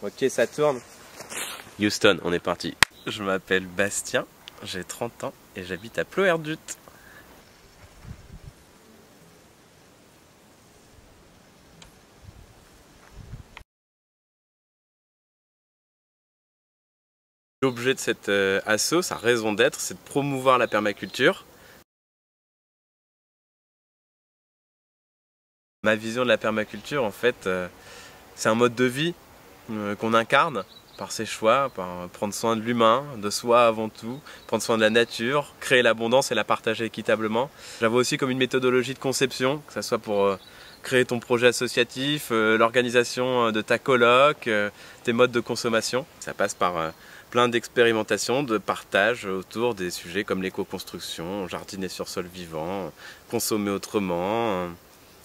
Ok, ça tourne. Houston, on est parti. Je m'appelle Bastien, j'ai 30 ans et j'habite à Ploerdut. L'objet de cette euh, asso, sa raison d'être, c'est de promouvoir la permaculture. Ma vision de la permaculture, en fait, euh, c'est un mode de vie qu'on incarne par ses choix, par prendre soin de l'humain, de soi avant tout, prendre soin de la nature, créer l'abondance et la partager équitablement. Vois aussi comme une méthodologie de conception, que ce soit pour créer ton projet associatif, l'organisation de ta coloc, tes modes de consommation. Ça passe par plein d'expérimentations, de partage autour des sujets comme l'éco-construction, jardiner sur sol vivant, consommer autrement,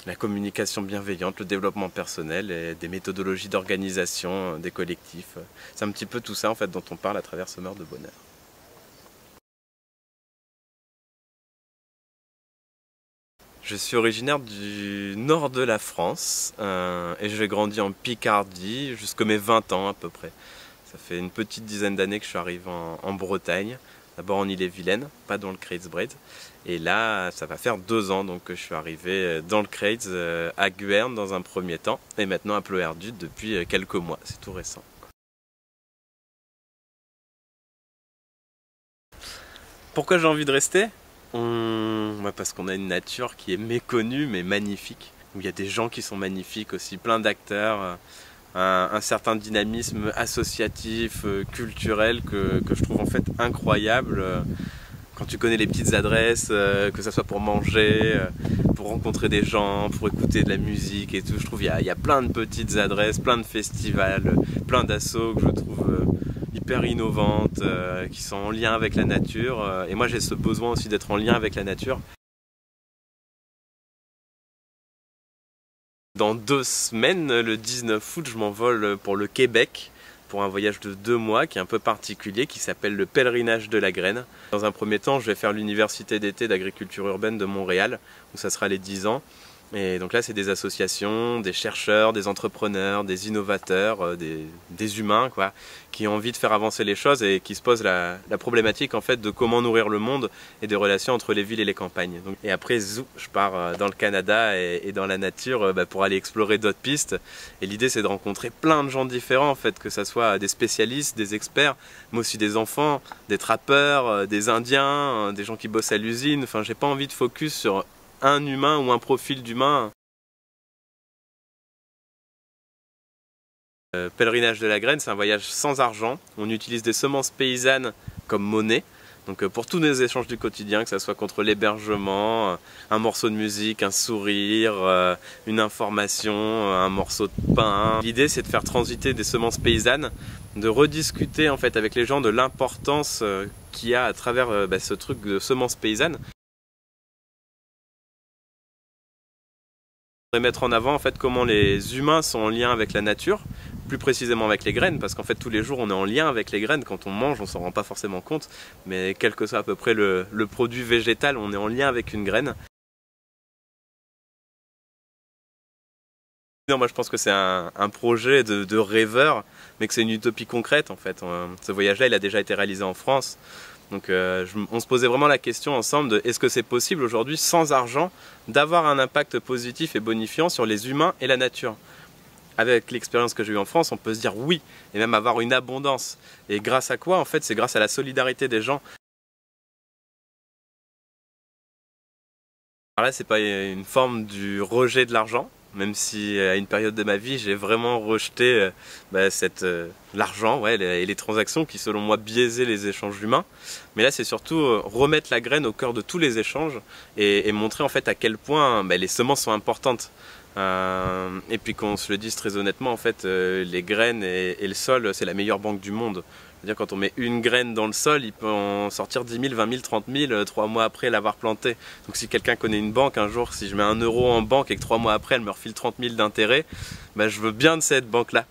la communication bienveillante, le développement personnel et des méthodologies d'organisation des collectifs. C'est un petit peu tout ça en fait dont on parle à travers ce de bonheur. Je suis originaire du nord de la France euh, et j'ai grandi en Picardie jusqu'à mes 20 ans à peu près. Ça fait une petite dizaine d'années que je suis arrivé en, Bretagne, d'abord en Ille-et-Vilaine, pas dans le Kreidsbred. Et là, ça va faire deux ans que je suis arrivé dans le Kreids, euh, à Guern dans un premier temps, et maintenant à Ploerdut depuis euh, quelques mois, c'est tout récent. Pourquoi j'ai envie de rester? Parce qu'on a une nature qui est méconnue mais magnifique, où il y a des gens qui sont magnifiques aussi, plein d'acteurs un, certain dynamisme associatif, euh, culturel que, je trouve en fait incroyable euh, quand tu connais les petites adresses, euh, que ce soit pour manger, pour rencontrer des gens, pour écouter de la musique et tout. Je trouve qu'il y, a plein de petites adresses, plein de festivals, plein d'assauts que je trouve hyper innovantes, qui sont en lien avec la nature. et moi j'ai ce besoin aussi d'être en lien avec la nature. Dans deux semaines, le 19 août, je m'envole pour le Québec pour un voyage de deux mois qui est un peu particulier, qui s'appelle le pèlerinage de la graine. Dans un premier temps, je vais faire l'université d'été d'agriculture urbaine de Montréal, où ça sera les 10 ans. Et donc là, c'est des associations, des chercheurs, des entrepreneurs, des innovateurs, euh, des, humains, quoi, qui ont envie de faire avancer les choses et qui se posent la, problématique en fait de comment nourrir le monde et des relations entre les villes et les campagnes. et après, zou, je pars euh, dans le Canada et, dans la nature euh, bah, pour aller explorer d'autres pistes. Et l'idée, c'est de rencontrer plein de gens différents, en fait, que ce soit des spécialistes, des experts, mais aussi des enfants, des trappeurs, des Indiens, des gens qui bossent à l'usine. Enfin, j'ai pas envie de focus sur un humain ou un profil d'humain. Euh, pèlerinage de la graine, c'est un voyage sans argent. On utilise des semences paysannes comme monnaie. Donc euh, pour tous nos échanges du quotidien, que ce soit contre l'hébergement, un morceau de musique, un sourire, euh, une information, un morceau de pain. L'idée c'est de faire transiter des semences paysannes, de rediscuter en fait avec les gens de l'importance qu'il y a à travers bah, ce truc de semences paysannes. Mettre en avant en fait comment les humains sont en lien avec la nature, plus précisément avec les graines, parce qu'en fait tous les jours on est en lien avec les graines, quand on mange on s'en rend pas forcément compte, mais quel que soit à peu près le, produit végétal, on est en lien avec une graine. Non, moi je pense que c'est un, projet de, rêveur, mais que c'est une utopie concrète en fait. Ce voyage-là, il a déjà été réalisé en France. Donc euh, on se posait vraiment la question ensemble de est-ce que c'est possible aujourd'hui, sans argent, d'avoir un impact positif et bonifiant sur les humains et la nature? Avec l'expérience que j'ai eue en France, on peut se dire oui, et même avoir une abondance. Et grâce à quoi En fait, c'est grâce à la solidarité des gens. Alors là, c'est pas une forme du rejet de l'argent, même si à une période de ma vie j'ai vraiment rejeté euh, bah, euh, l'argent et les transactions qui selon moi biaisaient les échanges humains. Mais là c'est surtout euh, remettre la graine au cœur de tous les échanges et, montrer en fait à quel point bah, les semences sont importantes. et puis qu'on se le dise très honnêtement, en fait, les graines et le sol, c'est la meilleure banque du monde dire quand on met une graine dans le sol, il peut en sortir 10 000, 20 000, 30 000 trois mois après l'avoir planté. Donc si quelqu'un connaît une banque, un jour, si je mets un euro en banque et que trois mois après elle me refile 30 000 d'intérêt, ben, je veux bien de cette banque-là.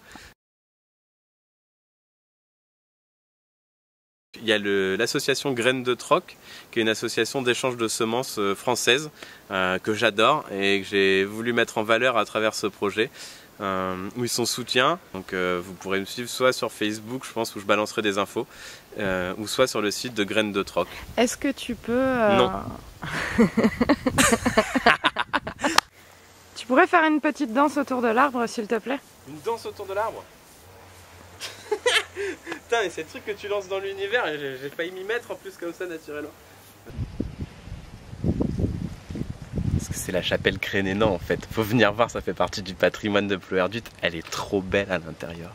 Il y a l'association Graines de Troc, qui est une association d'échange de semences euh, française euh, que j'adore et que j'ai voulu mettre en valeur à travers ce projet. Euh, où ils sont soutiens. Donc euh, vous pourrez me suivre soit sur Facebook, je pense, où je balancerai des infos, euh, ou soit sur le site de Graines de Troc. Est-ce que tu peux... Non. tu pourrais faire une petite danse autour de l'arbre, s'il te plaît? Une danse autour de l'arbre? Putain, mais c'est le truc que tu lances dans l'univers j'ai failli m'y mettre en plus comme ça naturellement. Parce que c'est la chapelle Crénénan en fait. Faut venir voir, ça fait partie du patrimoine de Plouerdut. Elle est trop belle à l'intérieur.